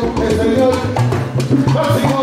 con el Señor.